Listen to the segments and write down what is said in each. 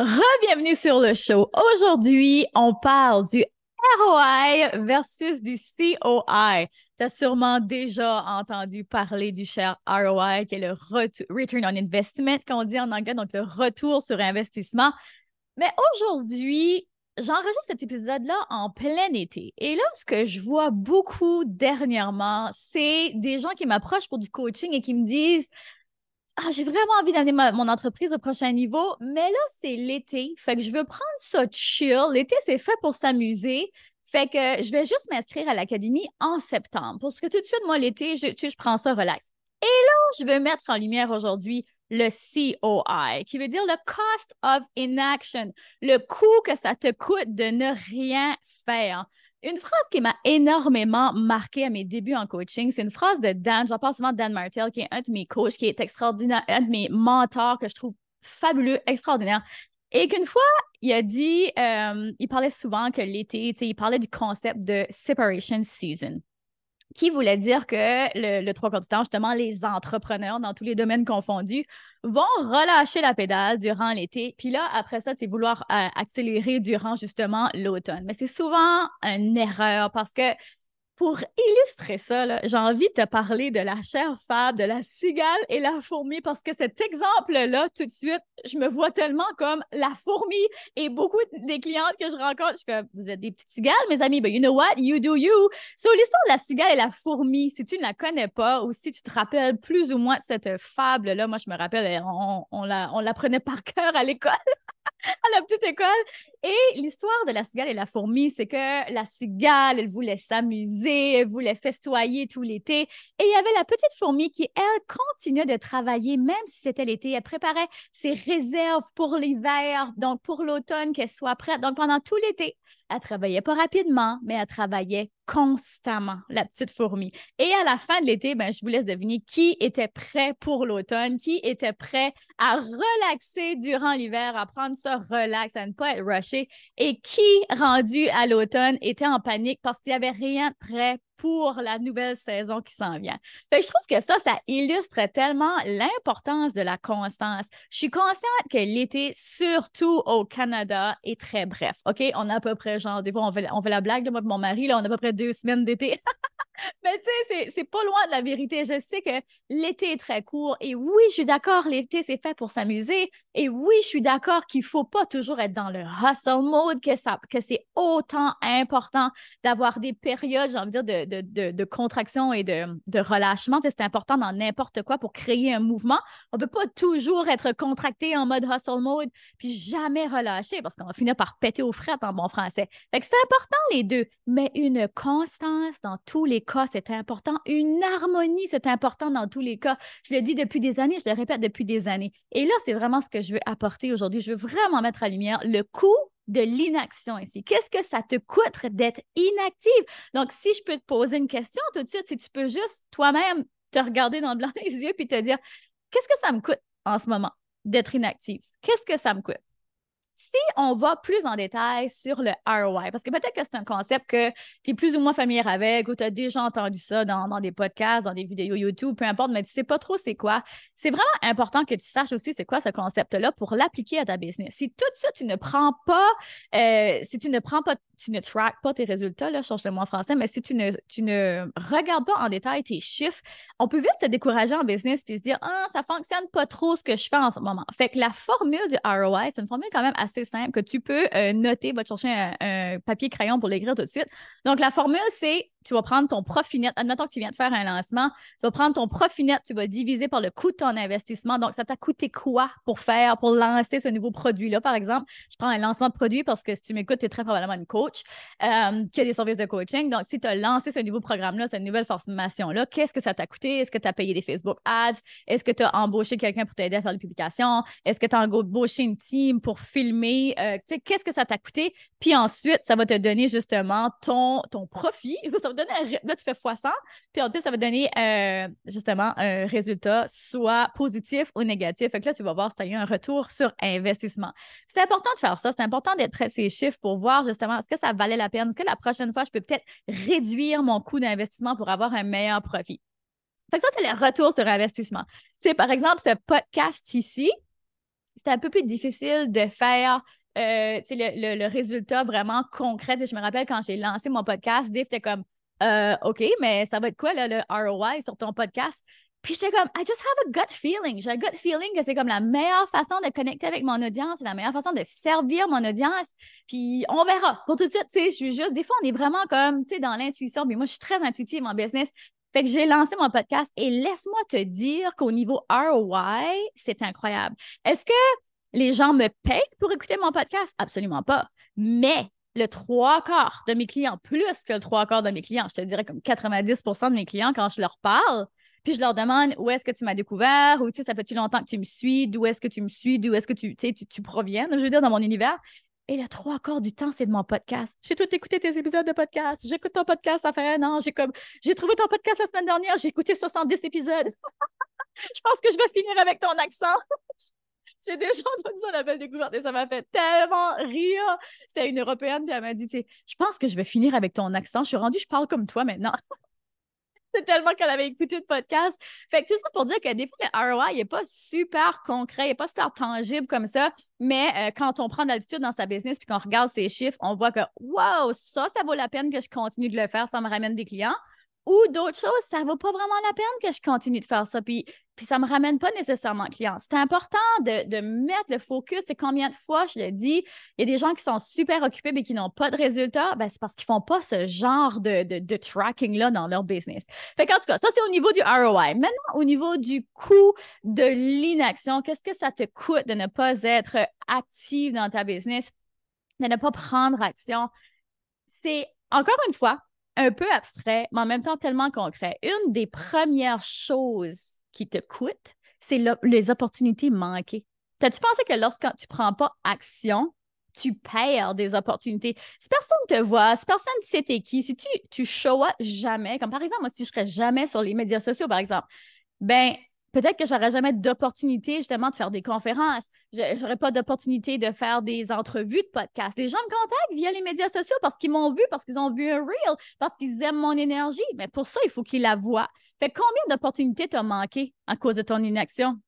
Re-bienvenue sur le show. Aujourd'hui, on parle du ROI versus du COI. Tu as sûrement déjà entendu parler du cher ROI, qui est le Return on Investment, qu'on dit en anglais, donc le retour sur investissement. Mais aujourd'hui, j'enregistre cet épisode-là en plein été. Et là, ce que je vois beaucoup dernièrement, c'est des gens qui m'approchent pour du coaching et qui me disent ah, j'ai vraiment envie d'amener mon entreprise au prochain niveau, mais là, c'est l'été. Fait que je veux prendre ça chill. L'été, c'est fait pour s'amuser. Fait que je vais juste m'inscrire à l'académie en septembre. Parce que tout de suite, moi, l'été, je, je prends ça relax. Et là, je veux mettre en lumière aujourd'hui le COI, qui veut dire le cost of inaction, le coût que ça te coûte de ne rien faire. Une phrase qui m'a énormément marqué à mes débuts en coaching, c'est une phrase de Dan, j'en parle souvent de Dan Martel, qui est un de mes coachs, qui est extraordinaire, un de mes mentors que je trouve fabuleux, extraordinaire. Et qu'une fois, il a dit, euh, il parlait souvent que l'été, il parlait du concept de separation season qui voulait dire que le, trois quarts du temps, justement, les entrepreneurs dans tous les domaines confondus vont relâcher la pédale durant l'été. Puis là, après ça, c'est vouloir euh, accélérer durant justement l'automne. Mais c'est souvent une erreur parce que pour illustrer ça, j'ai envie de te parler de la chère fable de la cigale et la fourmi parce que cet exemple-là, tout de suite, je me vois tellement comme la fourmi et beaucoup des clientes que je rencontre, je suis comme, vous êtes des petites cigales, mes amis, but you know what? You do you. So, l'histoire de la cigale et la fourmi, si tu ne la connais pas ou si tu te rappelles plus ou moins de cette fable-là, moi, je me rappelle, on, on l'apprenait par cœur à l'école. à la petite école. Et l'histoire de la cigale et la fourmi, c'est que la cigale, elle voulait s'amuser, elle voulait festoyer tout l'été. Et il y avait la petite fourmi qui, elle, continuait de travailler, même si c'était l'été. Elle préparait ses réserves pour l'hiver, donc pour l'automne, qu'elle soit prête. Donc pendant tout l'été, elle travaillait pas rapidement, mais elle travaillait constamment, la petite fourmi. Et à la fin de l'été, ben, je vous laisse deviner qui était prêt pour l'automne, qui était prêt à relaxer durant l'hiver, à prendre ça relax, à ne pas être rushé, et qui, rendu à l'automne, était en panique parce qu'il n'y avait rien de prêt pour la nouvelle saison qui s'en vient. je trouve que ça, ça illustre tellement l'importance de la constance. Je suis consciente que l'été, surtout au Canada, est très bref. OK? On a à peu près, genre, des fois, on fait, la blague de moi et mon mari, là, on a à peu près deux semaines d'été. Mais tu sais, c'est pas loin de la vérité. Je sais que l'été est très court et oui, je suis d'accord, l'été, c'est fait pour s'amuser. Et oui, je suis d'accord qu'il faut pas toujours être dans le hustle mode, que, que c'est autant important d'avoir des périodes, j'ai envie de dire, de, de, de, contraction et de, de relâchement. c'est important dans n'importe quoi pour créer un mouvement. On peut pas toujours être contracté en mode hustle mode puis jamais relâcher parce qu'on va finir par péter aux frettes en bon français. Fait que c'est important les deux, mais une constance dans tous les cas, c'est important. Une harmonie, c'est important dans tous les cas. Je le dis depuis des années, je le répète depuis des années. Et là, c'est vraiment ce que je veux apporter aujourd'hui. Je veux vraiment mettre à lumière le coût de l'inaction ici. Qu'est-ce que ça te coûte d'être inactive? Donc, si je peux te poser une question tout de suite, si tu peux juste toi-même te regarder dans le blanc des yeux puis te dire, qu'est-ce que ça me coûte en ce moment d'être inactive? Qu'est-ce que ça me coûte? Si on va plus en détail sur le ROI, parce que peut-être que c'est un concept que tu es plus ou moins familier avec ou tu as déjà entendu ça dans, des podcasts, dans des vidéos YouTube, peu importe, mais tu ne sais pas trop c'est quoi, c'est vraiment important que tu saches aussi c'est quoi ce concept-là pour l'appliquer à ta business. Si tout de suite tu ne prends pas, euh, si tu ne prends pas, tu ne track pas tes résultats, là, change le mot français, mais si tu ne, tu ne regardes pas en détail tes chiffres, on peut vite se décourager en business puis se dire Ah, ça fonctionne pas trop ce que je fais en ce moment. Fait que la formule du ROI, c'est une formule quand même assez simple que tu peux euh, noter. Va te chercher un papier crayon pour l'écrire tout de suite. Donc, la formule, c'est tu vas prendre ton profit net. Admettons que tu viens de faire un lancement, tu vas prendre ton profit net, tu vas diviser par le coût de ton investissement. Donc, ça t'a coûté quoi pour faire, pour lancer ce nouveau produit-là, par exemple? Je prends un lancement de produit parce que si tu m'écoutes, tu es très probablement une coach euh, qui a des services de coaching. Donc, si tu as lancé ce nouveau programme-là, cette nouvelle formation-là, qu'est-ce que ça t'a coûté? Est-ce que tu as payé des Facebook ads? Est-ce que tu as embauché quelqu'un pour t'aider à faire des publications? Est-ce que tu as embauché une team pour filmer? Euh, qu'est-ce que ça t'a coûté? Puis ensuite, ça va te donner justement ton, ton profit. donner un, là, tu fais x100, puis en plus, ça va donner euh, justement un résultat soit positif ou négatif. Fait que là, tu vas voir si tu as eu un retour sur investissement. C'est important de faire ça. C'est important d'être près de ces chiffres pour voir justement est-ce que ça valait la peine? Est-ce que la prochaine fois, je peux peut-être réduire mon coût d'investissement pour avoir un meilleur profit? Fait que ça, c'est le retour sur investissement. Tu sais, par exemple, ce podcast ici, c'était un peu plus difficile de faire euh, le, le, résultat vraiment concret. je me rappelle quand j'ai lancé mon podcast, Dave était comme euh, OK, mais ça va être quoi le ROI sur ton podcast? Puis j'étais comme, I just have a gut feeling. J'ai un gut feeling que c'est comme la meilleure façon de connecter avec mon audience, la meilleure façon de servir mon audience. Puis on verra. Pour tout de suite, tu sais, je suis juste, des fois, on est vraiment comme, tu sais, dans l'intuition. Mais moi, je suis très intuitive en business. Fait que j'ai lancé mon podcast et laisse-moi te dire qu'au niveau ROI, c'est incroyable. Est-ce que les gens me payent pour écouter mon podcast? Absolument pas. Mais le trois quarts de mes clients, plus que le trois quarts de mes clients, je te dirais comme 90% de mes clients, quand je leur parle, puis je leur demande où est-ce que tu m'as découvert, ou tu sais, ça fait-tu longtemps que tu me suis, d'où est-ce que tu me suis, d'où est-ce que tu, tu, tu proviens, je veux dire, dans mon univers. Et le trois quarts du temps, c'est de mon podcast. J'ai tout écouté tes épisodes de podcast. J'écoute ton podcast, ça fait un an. J'ai comme j'ai trouvé ton podcast la semaine dernière. J'ai écouté 70 épisodes. je pense que je vais finir avec ton accent. J'ai déjà entendu ça, la belle découverte, et ça m'a fait tellement rire. C'était une Européenne, puis elle m'a dit, tu sais, je pense que je vais finir avec ton accent. Je suis rendue, je parle comme toi maintenant. C'est tellement qu'elle avait écouté le podcast. Fait que tout ça pour dire que des fois, le ROI n'est pas super concret, il n'est pas super tangible comme ça, mais euh, quand on prend de dans sa business puis qu'on regarde ses chiffres, on voit que, wow, ça, ça vaut la peine que je continue de le faire, ça me ramène des clients. Ou d'autres choses, ça ne vaut pas vraiment la peine que je continue de faire ça. Puis, puis ça ne me ramène pas nécessairement client. C'est important de, mettre le focus. C'est combien de fois, je le dis, il y a des gens qui sont super occupés mais qui n'ont pas de résultats. Ben, c'est parce qu'ils ne font pas ce genre de, de, tracking-là dans leur business. Fait en tout cas, ça, c'est au niveau du ROI. Maintenant, au niveau du coût de l'inaction, qu'est-ce que ça te coûte de ne pas être active dans ta business, de ne pas prendre action? C'est encore une fois, un peu abstrait, mais en même temps tellement concret. Une des premières choses qui te coûtent, c'est les opportunités manquées. T'as-tu pensé que lorsque tu ne prends pas action, tu perds des opportunités? Si personne ne te voit, si personne ne sait t'es qui, si tu, tu show jamais, comme par exemple, moi, si je serais jamais sur les médias sociaux, par exemple, ben peut-être que j'aurais jamais d'opportunité justement de faire des conférences. J'aurais pas d'opportunité de faire des entrevues de podcast. Les gens me contactent via les médias sociaux parce qu'ils m'ont vu, parce qu'ils ont vu un reel, parce qu'ils aiment mon énergie. Mais pour ça, il faut qu'ils la voient. Fait combien d'opportunités t'as manqué à cause de ton inaction?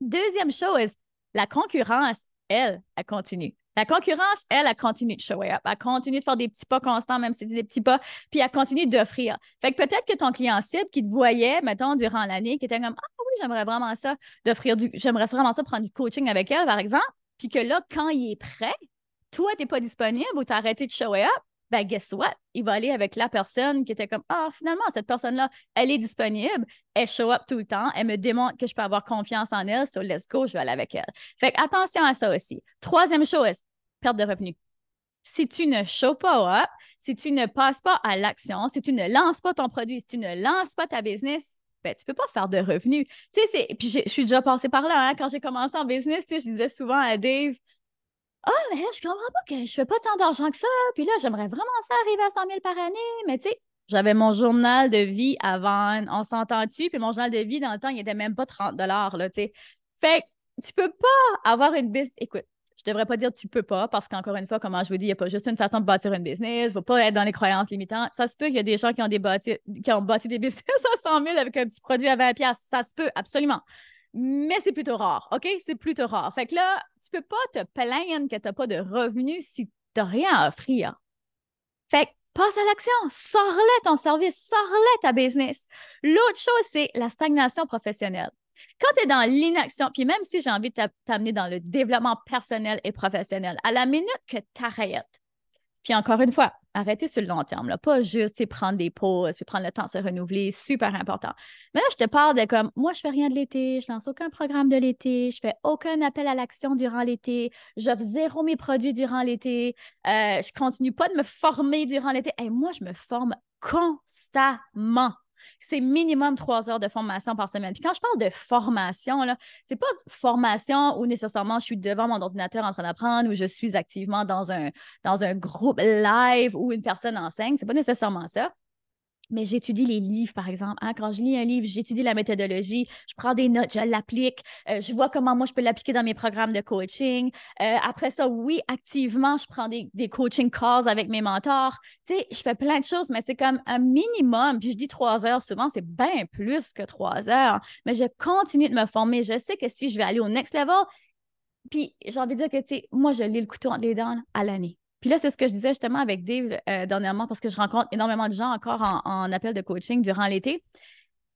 Deuxième chose, la concurrence, elle, elle continue. La concurrence, elle, a continué de show up. Elle continue de faire des petits pas constants, même si c'est des petits pas, puis elle continue d'offrir. Fait que peut-être que ton client cible qui te voyait, mettons, durant l'année, qui était comme Ah oui, j'aimerais vraiment ça, d'offrir du. J'aimerais vraiment ça prendre du coaching avec elle, par exemple. Puis que là, quand il est prêt, toi, tu n'es pas disponible ou tu as arrêté de show up, ben guess what? Il va aller avec la personne qui était comme Ah, finalement, cette personne-là, elle est disponible, elle show up tout le temps, elle me démontre que je peux avoir confiance en elle, so let's go, je vais aller avec elle. Fait que attention à ça aussi. Troisième chose, perte de revenus. Si tu ne show pas up, si tu ne passes pas à l'action, si tu ne lances pas ton produit, si tu ne lances pas ta business, ben, tu ne peux pas faire de revenus. Tu sais, puis je suis déjà passée par là. Hein. Quand j'ai commencé en business, je disais souvent à Dave, ah, mais là, je comprends pas que je fais pas tant d'argent que ça. Puis là, j'aimerais vraiment ça arriver à 100 000 par année. Mais tu sais, j'avais mon journal de vie avant, on s'entend-tu? Puis mon journal de vie, dans le temps, il n'était même pas 30 là, tu sais. Fait que tu peux pas avoir une business. Écoute, je devrais pas dire tu peux pas, parce qu'encore une fois, comme je vous dis, il n'y a pas juste une façon de bâtir une business. Il faut pas être dans les croyances limitantes. Ça se peut qu'il y a des gens qui ont, des bâti, qui ont bâti des business à 100 000 avec un petit produit à 20 Ça se peut, absolument mais c'est plutôt rare, OK? C'est plutôt rare. Fait que là, tu peux pas te plaindre que tu n'as pas de revenus si tu n'as rien à offrir. Fait que passe à l'action, sors-le ton service, sors-le ta business. L'autre chose, c'est la stagnation professionnelle. Quand tu es dans l'inaction, puis même si j'ai envie de t'amener dans le développement personnel et professionnel, à la minute que tu arrêtes, puis encore une fois, arrêter sur le long terme, pas juste prendre des pauses, puis prendre le temps de se renouveler, super important. Mais là, je te parle de comme, moi, je fais rien de l'été, je lance aucun programme de l'été, je fais aucun appel à l'action durant l'été, j'offre zéro mes produits durant l'été, euh, je continue pas de me former durant l'été. Et moi, je me forme constamment c'est minimum trois heures de formation par semaine. Puis quand je parle de formation, ce n'est pas formation où nécessairement je suis devant mon ordinateur en train d'apprendre ou je suis activement dans un, dans un groupe live où une personne enseigne. Ce n'est pas nécessairement ça mais j'étudie les livres, par exemple. Hein. Quand je lis un livre, j'étudie la méthodologie, je prends des notes, je l'applique, euh, je vois comment moi je peux l'appliquer dans mes programmes de coaching. Euh, après ça, oui, activement, je prends des, des, coaching calls avec mes mentors. Tu sais, je fais plein de choses, mais c'est comme un minimum. Puis je dis trois heures, souvent, c'est bien plus que trois heures. Mais je continue de me former. Je sais que si je vais aller au next level, puis j'ai envie de dire que, tu sais, moi, je lis le couteau entre les dents à l'année. Puis là, c'est ce que je disais justement avec Dave euh, dernièrement parce que je rencontre énormément de gens encore en, appel de coaching durant l'été.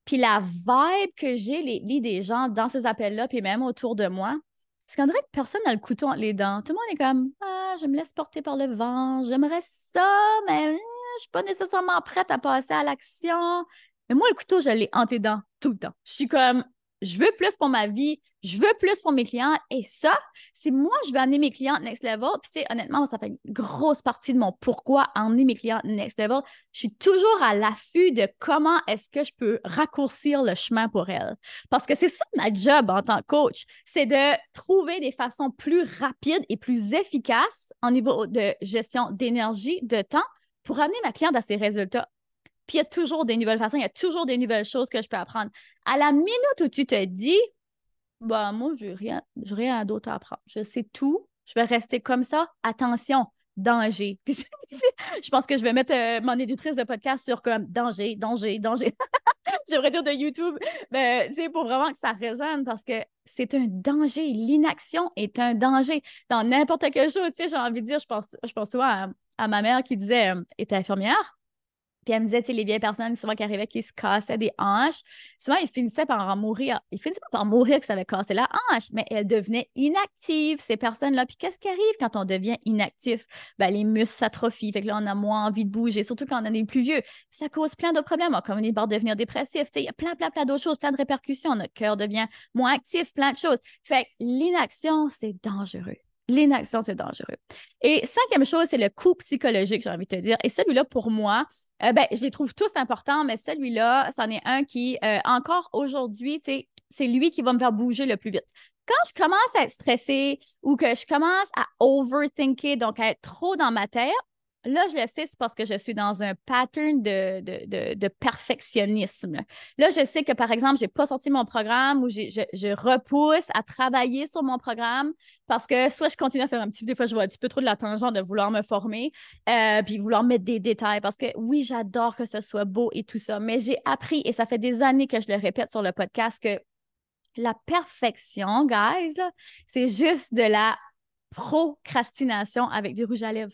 Puis la vibe que j'ai, les, des gens dans ces appels-là, puis même autour de moi, c'est qu'on dirait que personne n'a le couteau entre les dents. Tout le monde est comme Ah, je me laisse porter par le vent, j'aimerais ça, mais je je suis pas nécessairement prête à passer à l'action. Mais moi, le couteau, je l'ai entre les dents tout le temps. Je suis comme je veux plus pour ma vie, je veux plus pour mes clients. Et ça, si moi, je veux amener mes clients next level, puis c'est honnêtement, ça fait une grosse partie de mon pourquoi amener mes clients next level. Je suis toujours à l'affût de comment est-ce que je peux raccourcir le chemin pour elles. Parce que c'est ça ma job en tant que coach, c'est de trouver des façons plus rapides et plus efficaces en niveau de gestion d'énergie, de temps pour amener ma cliente à ses résultats. Puis il y a toujours des nouvelles façons, il y a toujours des nouvelles choses que je peux apprendre. À la minute où tu te dis, bah, moi, je n'ai rien, rien d'autre à apprendre. Je sais tout. Je vais rester comme ça. Attention, danger. Puis je pense que je vais mettre euh, mon éditrice de podcast sur comme danger, danger, danger. J'aimerais dire de YouTube, mais tu sais, pour vraiment que ça résonne parce que c'est un danger. L'inaction est un danger dans n'importe quelle chose. Tu sais, j'ai envie de dire, je pense, je pense souvent à, ma mère qui disait, euh, était infirmière. Puis elle me disait, tu sais, les vieilles personnes, souvent qui arrivaient, qui se cassaient des hanches, souvent ils finissaient par en mourir. Ils finissaient par mourir que ça avait cassé la hanche, mais elles devenaient inactives, ces personnes-là. Puis qu'est-ce qui arrive quand on devient inactif? Ben, les muscles s'atrophient, fait que là, on a moins envie de bouger, surtout quand on est plus vieux. Puis ça cause plein d'autres problèmes, on est de devenir dépressif. Tu sais, il y a plein, plein, plein d'autres choses, plein de répercussions. Notre cœur devient moins actif, plein de choses. Fait que l'inaction, c'est dangereux. L'inaction, c'est dangereux. Et cinquième chose, c'est le coup psychologique, j'ai envie de te dire. Et celui-là, pour moi, euh, ben, je les trouve tous importants, mais celui-là, c'en est un qui, euh, encore aujourd'hui, c'est lui qui va me faire bouger le plus vite. Quand je commence à être stressée ou que je commence à overthinker, donc à être trop dans ma tête, Là, je le sais, c'est parce que je suis dans un pattern de, de, perfectionnisme. Là, je sais que, par exemple, je n'ai pas sorti mon programme ou je, je, repousse à travailler sur mon programme parce que soit je continue à faire un petit peu, des fois, je vois un petit peu trop de la tangente de vouloir me former, euh, puis vouloir mettre des détails parce que oui, j'adore que ce soit beau et tout ça, mais j'ai appris, et ça fait des années que je le répète sur le podcast, que la perfection, guys, c'est juste de la procrastination avec du rouge à lèvres.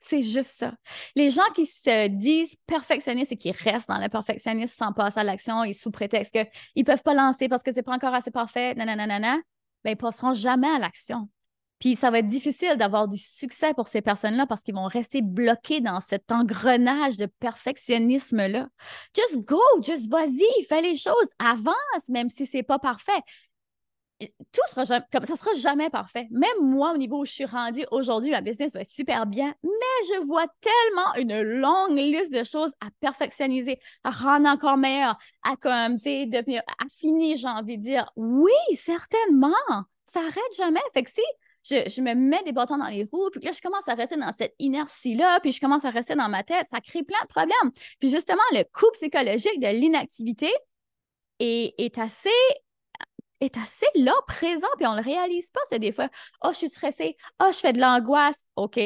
C'est juste ça. Les gens qui se disent perfectionnistes et qui restent dans le perfectionnisme sans passer à l'action et sous prétexte qu'ils ne peuvent pas lancer parce que c'est pas encore assez parfait, nanana, ben, ils passeront jamais à l'action. Puis ça va être difficile d'avoir du succès pour ces personnes-là parce qu'ils vont rester bloqués dans cet engrenage de perfectionnisme-là. Just go, just vas-y, fais les choses, avance, même si c'est pas parfait tout sera jamais, comme ça sera jamais parfait. Même moi, au niveau où je suis rendue aujourd'hui, ma business va super bien, mais je vois tellement une longue liste de choses à perfectionniser, à rendre encore meilleur, à comme, devenir affiné, j'ai envie de dire. Oui, certainement. Ça arrête jamais. Fait que si je, me mets des bâtons dans les roues, puis là, je commence à rester dans cette inertie-là, puis je commence à rester dans ma tête, ça crée plein de problèmes. Puis justement, le coup psychologique de l'inactivité est assez est assez là, présent, puis on ne le réalise pas. C'est des fois, oh, je suis stressée, oh, je fais de l'angoisse. OK.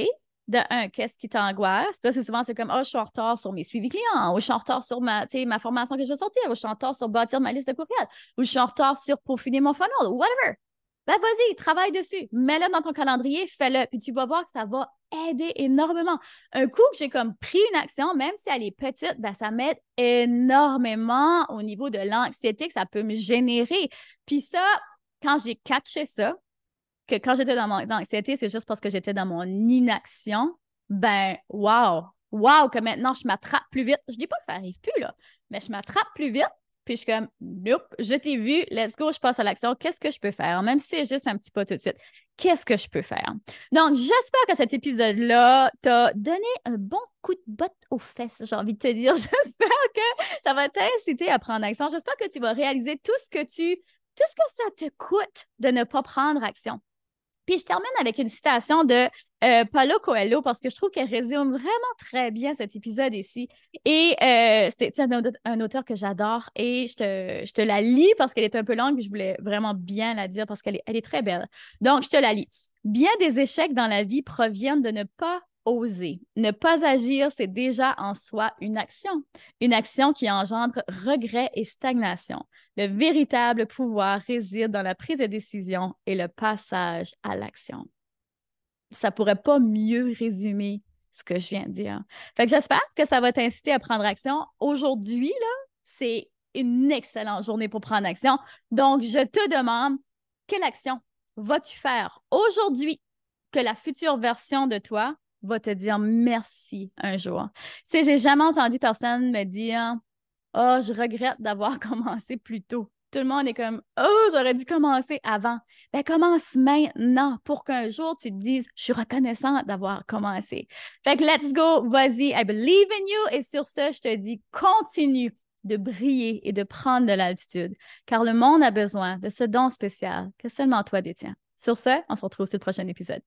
De un, qu'est-ce qui t'angoisse? Parce que souvent, c'est comme, oh, je suis en retard sur mes suivis clients, ou je suis en retard sur ma, ma formation que je veux sortir, ou je suis en retard sur bâtir ma liste de courriels, ou je suis en retard sur pour finir mon funnel, whatever. Ben, vas-y, travaille dessus. Mets-le dans ton calendrier, fais-le. Puis tu vas voir que ça va aider énormément. Un coup que j'ai comme pris une action, même si elle est petite, ben, ça m'aide énormément au niveau de l'anxiété que ça peut me générer. Puis ça, quand j'ai catché ça, que quand j'étais dans mon anxiété, c'est juste parce que j'étais dans mon inaction, ben, wow! Wow, que maintenant je m'attrape plus vite. Je dis pas que ça arrive plus, là, mais je m'attrape plus vite puis je suis comme, nope, je t'ai vu, let's go, je passe à l'action. Qu'est-ce que je peux faire? Même si c'est juste un petit pas tout de suite, qu'est-ce que je peux faire? Donc, j'espère que cet épisode-là t'a donné un bon coup de botte aux fesses, j'ai envie de te dire. J'espère que ça va t'inciter à prendre action. J'espère que tu vas réaliser tout ce que tu, tout ce que ça te coûte de ne pas prendre action. Puis je termine avec une citation de euh, Paulo Coelho parce que je trouve qu'elle résume vraiment très bien cet épisode ici. Et euh, c'est un, auteur que j'adore et je te, je te, la lis parce qu'elle est un peu longue, je voulais vraiment bien la dire parce qu'elle est, elle est très belle. Donc, je te la lis. Bien des échecs dans la vie proviennent de ne pas oser. Ne pas agir, c'est déjà en soi une action. Une action qui engendre regret et stagnation. Le véritable pouvoir réside dans la prise de décision et le passage à l'action. Ça pourrait pas mieux résumer ce que je viens de dire. Fait que j'espère que ça va t'inciter à prendre action. Aujourd'hui, là, c'est une excellente journée pour prendre action. Donc, je te demande, quelle action vas-tu faire aujourd'hui que la future version de toi va te dire merci un jour. Tu sais, j'ai jamais entendu personne me dire Oh, je regrette d'avoir commencé plus tôt. Tout le monde est comme Oh, j'aurais dû commencer avant. Ben, commence maintenant pour qu'un jour tu te dises Je suis reconnaissant d'avoir commencé. Fait que let's go, vas-y, I believe in you. Et sur ce, je te dis continue de briller et de prendre de l'altitude, car le monde a besoin de ce don spécial que seulement toi détiens. Sur ce, on se retrouve sur le prochain épisode.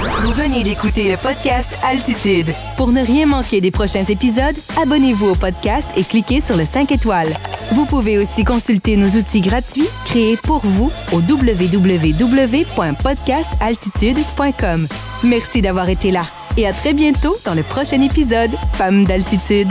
Vous venez d'écouter le podcast Altitude. Pour ne rien manquer des prochains épisodes, abonnez-vous au podcast et cliquez sur le 5 étoiles. Vous pouvez aussi consulter nos outils gratuits créés pour vous au www.podcastaltitude.com. Merci d'avoir été là et à très bientôt dans le prochain épisode Femmes d'altitude.